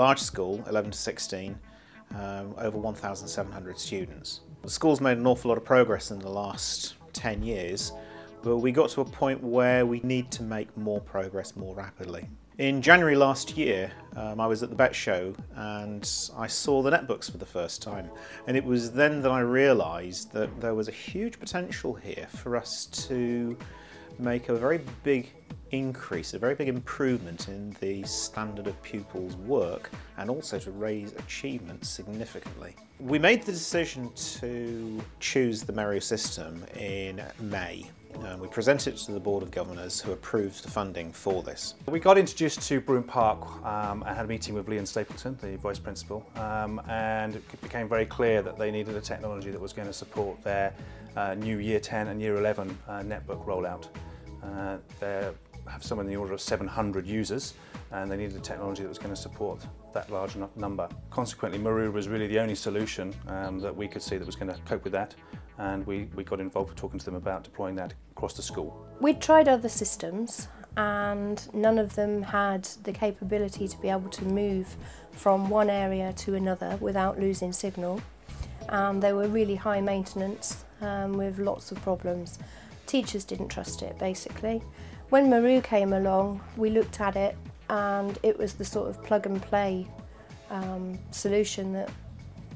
large school, 11 to 16, um, over 1,700 students. The school's made an awful lot of progress in the last 10 years, but we got to a point where we need to make more progress more rapidly. In January last year, um, I was at the Bett show and I saw the netbooks for the first time. And it was then that I realised that there was a huge potential here for us to make a very big increase, a very big improvement in the standard of pupils' work and also to raise achievement significantly. We made the decision to choose the Meru system in May. We presented it to the Board of Governors who approved the funding for this. We got introduced to Brune Park um, and had a meeting with Liam Stapleton, the Vice Principal, um, and it became very clear that they needed a technology that was going to support their uh, new Year 10 and Year 11 uh, netbook rollout. Uh, they have somewhere in the order of 700 users and they needed a technology that was going to support that large number. Consequently, Meru was really the only solution um, that we could see that was going to cope with that and we, we got involved with talking to them about deploying that across the school. We'd tried other systems and none of them had the capability to be able to move from one area to another without losing signal. And they were really high maintenance um, with lots of problems. Teachers didn't trust it basically. When Meru came along, we looked at it and it was the sort of plug and play um, solution that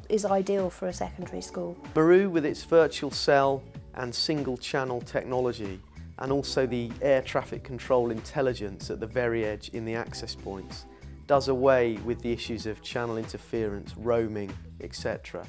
is ideal for a secondary school. Meru with its virtual cell and single channel technology and also the air traffic control intelligence at the very edge in the access points does away with the issues of channel interference, roaming, etc.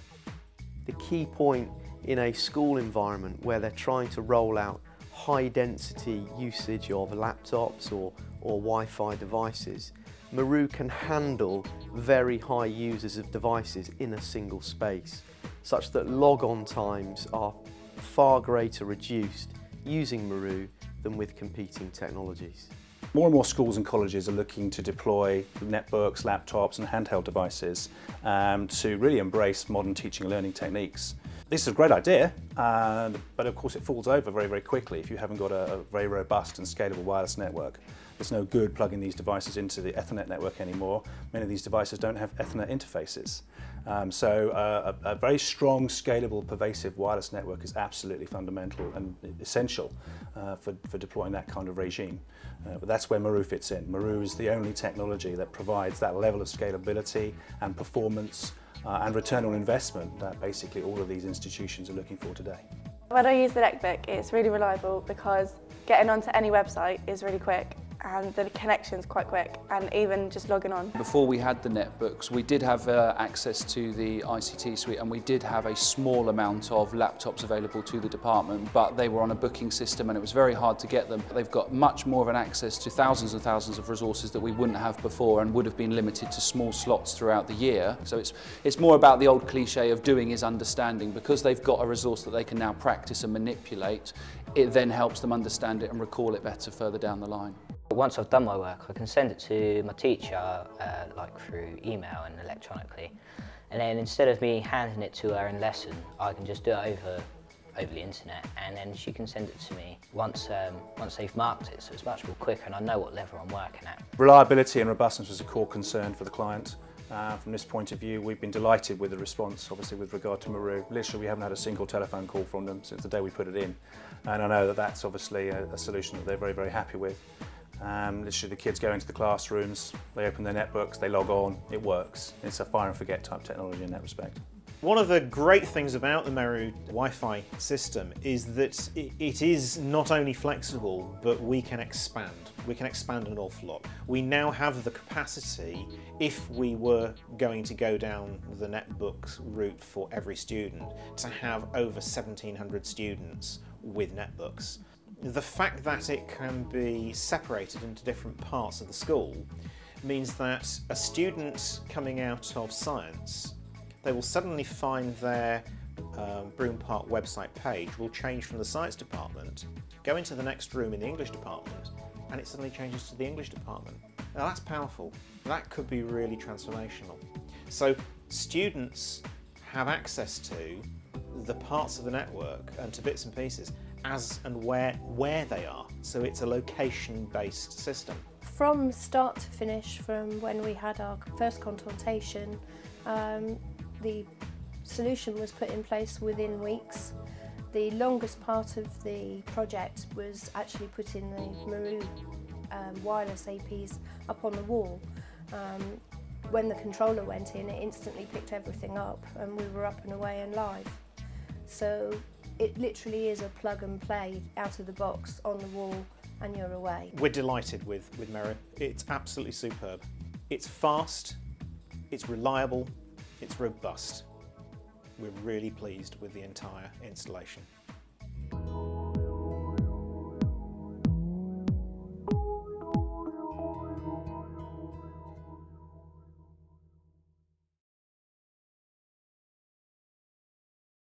The key point in a school environment where they're trying to roll out high density usage of laptops or, or Wi-Fi devices, Meru can handle very high users of devices in a single space, such that log-on times are far greater reduced using Meru than with competing technologies. More and more schools and colleges are looking to deploy netbooks, laptops and handheld devices um, to really embrace modern teaching and learning techniques. This is a great idea, uh, but of course it falls over very, very quickly if you haven't got a, a very robust and scalable wireless network. It's no good plugging these devices into the Ethernet network anymore. Many of these devices don't have Ethernet interfaces. Um, so uh, a, a, very strong, scalable, pervasive wireless network is absolutely fundamental and essential uh, for, for deploying that kind of regime. Uh, but that's where Meru fits in. Meru is the only technology that provides that level of scalability and performance uh, and return on investment that basically all of these institutions are looking for today. When I use the netbook, it's really reliable because getting onto any website is really quick and the connection's quite quick and even just logging on. Before we had the netbooks we did have uh, access to the ICT suite and we did have a small amount of laptops available to the department but they were on a booking system and it was very hard to get them. They've got much more of an access to thousands and thousands of resources that we wouldn't have before and would have been limited to small slots throughout the year. So it's, it's more about the old cliche of doing is understanding because they've got a resource that they can now practice and manipulate it then helps them understand it and recall it better further down the line. Once I've done my work, I can send it to my teacher, uh, like through email and electronically. And then instead of me handing it to her in lesson, I can just do it over over the internet and then she can send it to me once um, once they've marked it so it's much more quick and I know what level I'm working at. Reliability and robustness was a core concern for the client. Uh, from this point of view, we've been delighted with the response, obviously, with regard to Meru. Literally, we haven't had a single telephone call from them since the day we put it in. And I know that that's obviously a, a solution that they're very, very happy with. Um, literally the kids go into the classrooms, they open their netbooks, they log on, it works. It's a fire and forget type technology in that respect. One of the great things about the Meru Wi-Fi system is that it is not only flexible, but we can expand. We can expand an awful lot. We now have the capacity, if we were going to go down the netbooks route for every student, to have over 1,700 students with netbooks the fact that it can be separated into different parts of the school means that a student coming out of science, they will suddenly find their um, Brune Park website page will change from the science department, go into the next room in the English department, and it suddenly changes to the English department. Now that's powerful. That could be really transformational. So students have access to the parts of the network and to bits and pieces as and where, where they are. So it's a location-based system. from start to finish, from when we had our first consultation, um, the solution was put in place within weeks. The longest part of the project was actually putting the Meru um, wireless APs up on the wall. Um, when the controller went in, it instantly picked everything up and we were up and away and live. So it literally is a plug and play out of the box on the wall and you're away. We're delighted with, with Meru. It's absolutely superb. It's fast, it's reliable, it's robust. We're really pleased with the entire installation.